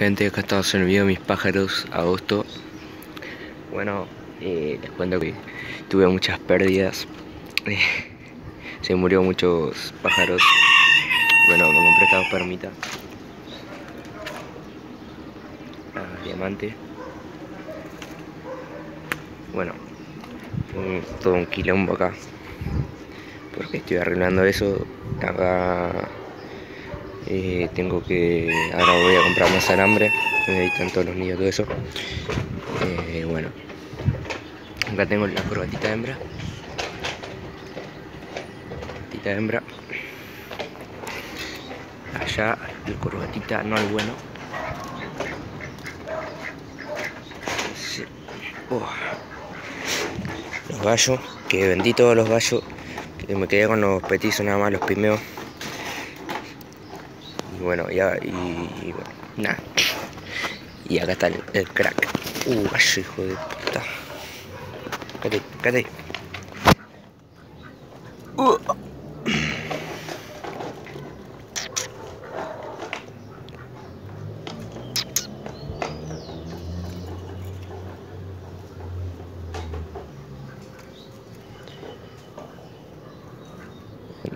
gente, acá estamos en el video de mis pájaros, agosto. Bueno, eh, les cuento que tuve muchas pérdidas. Se murió muchos pájaros. Bueno, me compré esta permita. Ah, diamante. Bueno, todo un quilombo acá. Porque estoy arreglando eso. Acá eh, tengo que. Ahora voy a comprar más alambre. Ahí están todos los niños, todo eso. Eh, bueno. Acá tengo la corbatita hembra. Corbatita hembra. Allá el corbatita no hay bueno. Oh. Los gallos, que vendí todos los gallos. Que me quedé con los petizos nada más, los pimeos bueno, ya, y, y bueno, nada. Y acá está el, el crack. Uh, gallo, hijo de puta. Cállate, cállate. Uh.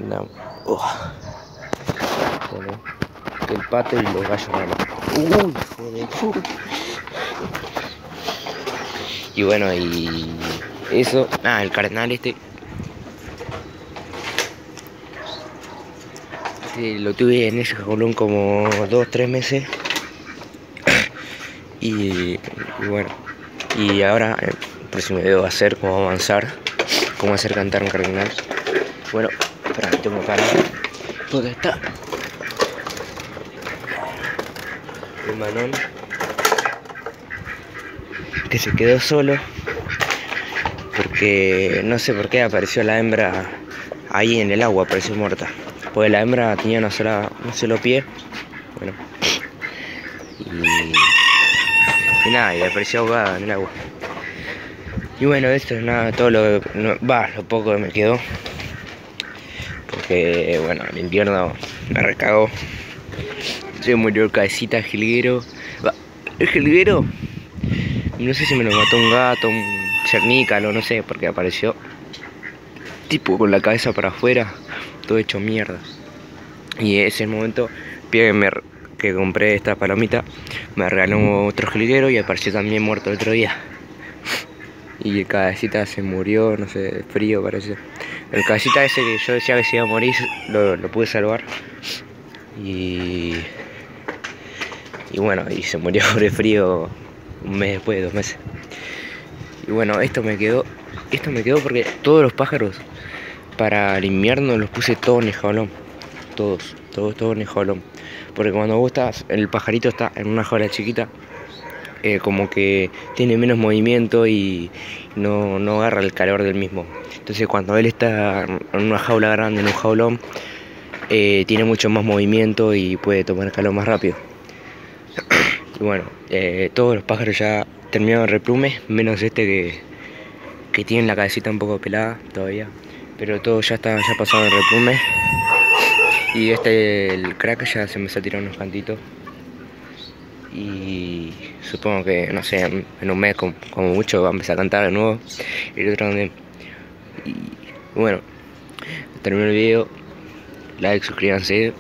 No. Uh. El pato y los gallos nada más. Uy, joder. Y bueno, y eso. Ah, el cardenal este. Este lo tuve en ese jolón como dos, tres meses. Y, y bueno. Y ahora, el próximo video va a ser cómo avanzar. Cómo hacer cantar un cardenal. Bueno, espera, tengo que parar. ¿Dónde está? El manón que se quedó solo porque no sé por qué apareció la hembra ahí en el agua, apareció muerta. Porque la hembra tenía una sola, un solo pie. Bueno. Y, nada, y apareció ahogada en el agua. Y bueno, esto es nada, todo lo va, lo poco que me quedó. Porque bueno, el invierno me recagó. Se murió el cabecita jilguero. El jilguero, no sé si me lo mató un gato, un cernícalo, no sé, porque apareció tipo con la cabeza para afuera, todo hecho mierda. Y ese momento, que, que compré esta palomita, me regaló otro jilguero y apareció también muerto el otro día. Y el cabecita se murió, no sé, frío parece. El cabecita ese que yo decía que se iba a morir, lo, lo pude salvar. Y y bueno, y se murió de frío un mes después, dos meses. Y bueno, esto me quedó, esto me quedó porque todos los pájaros para el invierno los puse todos en el jaulón. Todos, todos, todos en el jaulón. Porque cuando vos estás, el pajarito está en una jaula chiquita, eh, como que tiene menos movimiento y no, no agarra el calor del mismo. Entonces cuando él está en una jaula grande, en un jaulón, eh, tiene mucho más movimiento y puede tomar calor más rápido. Y bueno, eh, todos los pájaros ya terminaron el replume, menos este que, que tiene la cabecita un poco pelada todavía. Pero todos ya están ya pasaron el replume. Y este, el crack ya se me a tirar unos cantitos. Y supongo que, no sé, en un mes como, mucho va a empezar a cantar de nuevo. Y el otro Y bueno, termino el video. Like, suscríbanse y